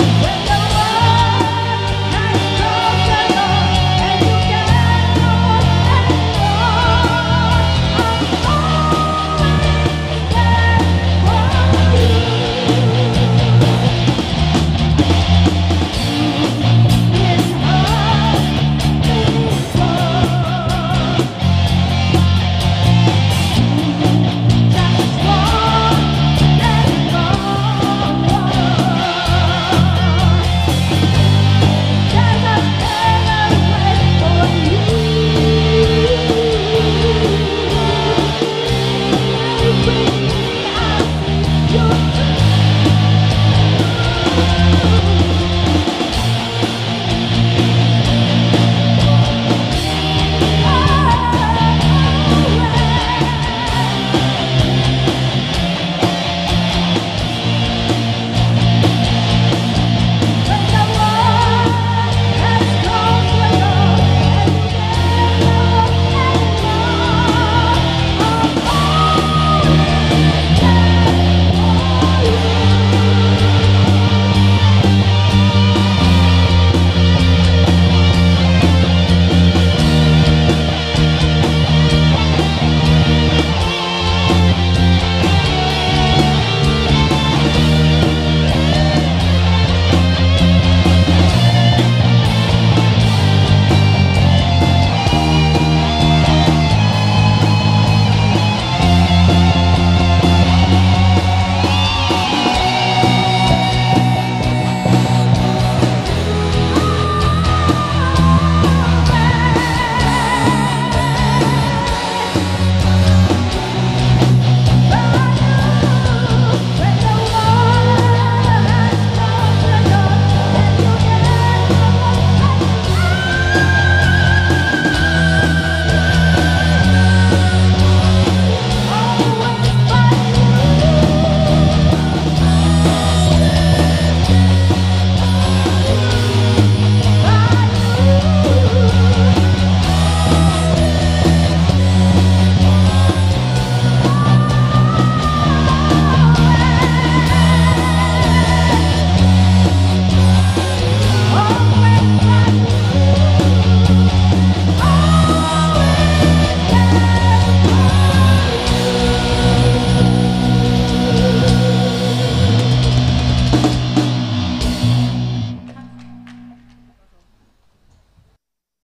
Yeah.